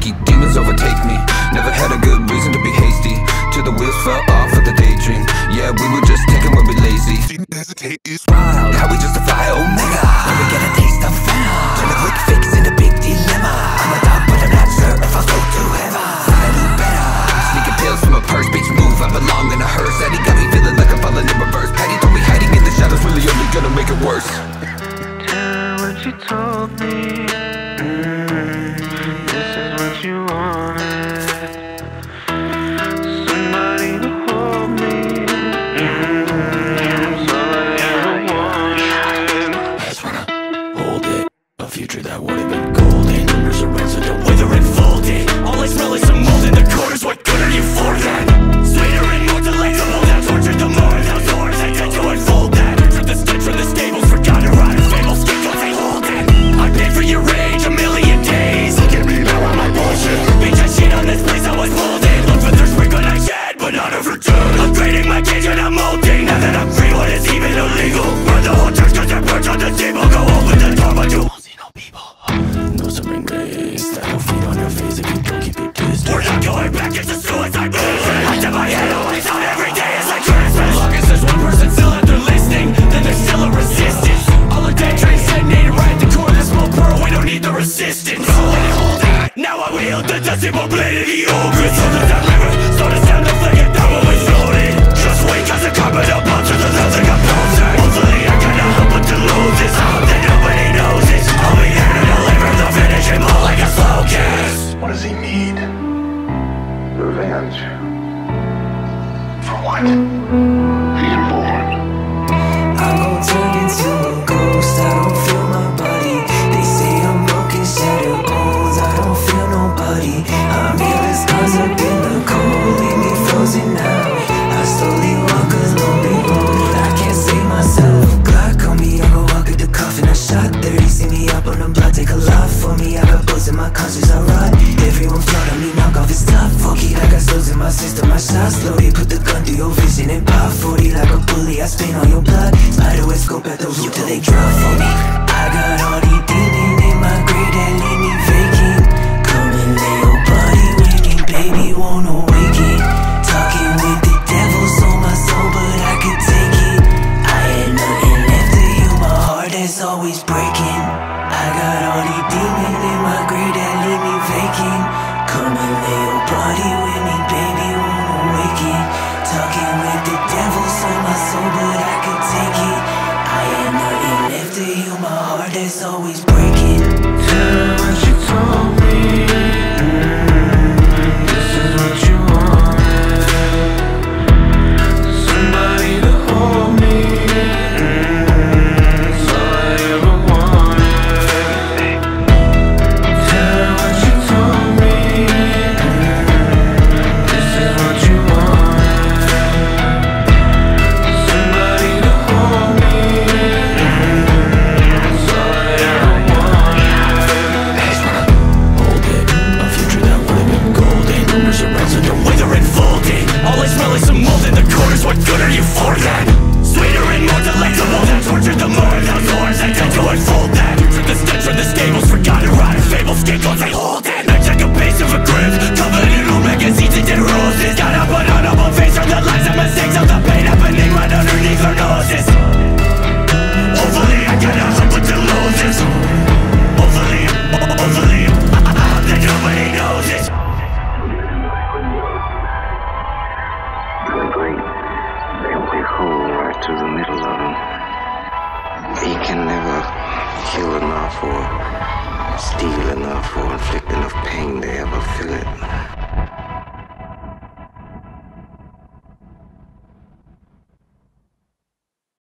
demons overtake me. Never had a good reason to be hasty. Till the wheels fell off of the daydream. Yeah, we were just taking when we lazy. Didn't hesitate, it's wild How we justify, Omega? Oh that would've been golden There's a resident the and folded All I smell is some mold in the corners What good are you for then? resistance. Now I wield the decibel blade of the ogre So the that river, so does that the flag and now always floating Just wait cause I'm coming up onto the left like I'm posing Hopefully I cannot help but to lose this hope that nobody knows this. I'll be here to deliver the finishing blow like a slow kiss What does he need? Revenge. For what? Being born. I'm gonna turn into a ghost, I don't feel sister, my shots loaded Put the gun through your vision and pop 40 Like a bully, I spin on your blood. Spider with scope at the root till they drop for me I got all these demons in my grave that leave me vacant. Come and lay your body with me, baby, won't awaken Talking with the devil, so my soul, but I could take it. I had nothing left of you, my heart is always breaking. It's always breaking. Enough or inflict enough pain to ever feel it.